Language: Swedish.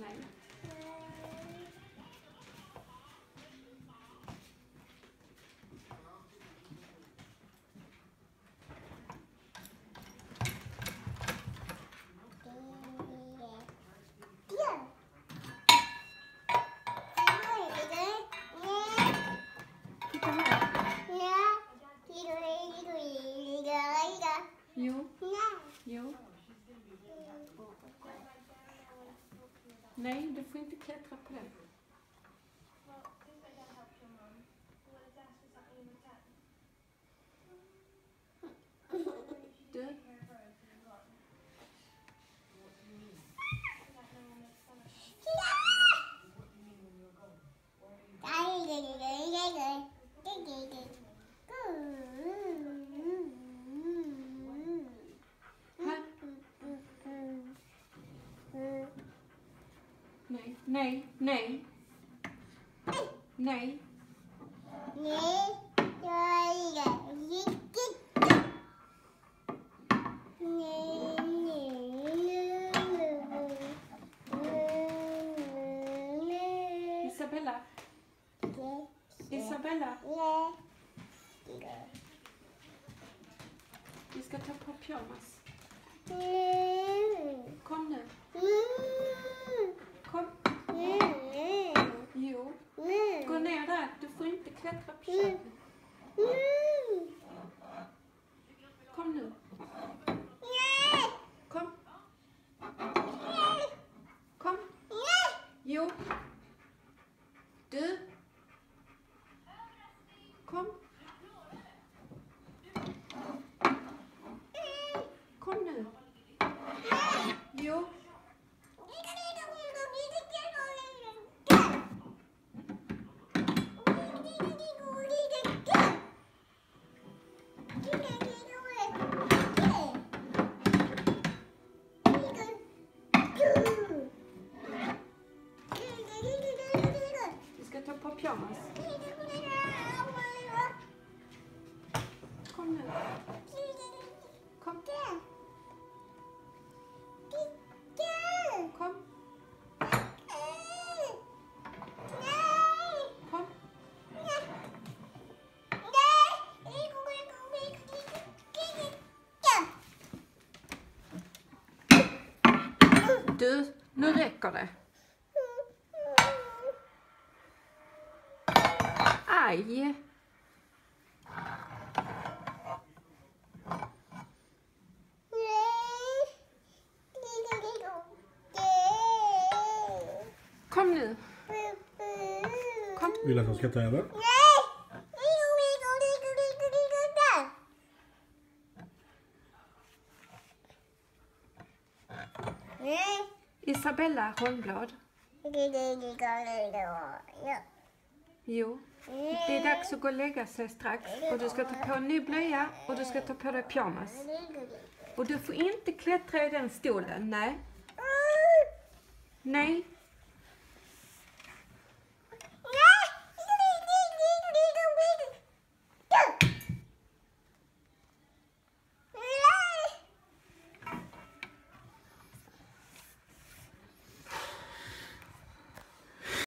Nej. Titta Nej, du får inte klättra på den. Nej, nej, nej. Nej. Isabella, Isabella. Vi ska ta på pyjamas. Kom nu. Kom. Jo. Gå ner där. Du får inte klättra på köket. Kom nu. Kom. Kom. Jo. Du. Kom. Kom tillsammans. Kom nu. Kom. Kom. Kom. Du, nu räcker det. Aj! Kom nu. Kom. Vill du att jag ska ta över? Isabella Holmblad. Jo. Det är dags att gå och lägga sig strax. Och du ska ta på en ny blöja och du ska ta på dig pyjamas. Och du får inte klättra i den stolen, nej. Nej.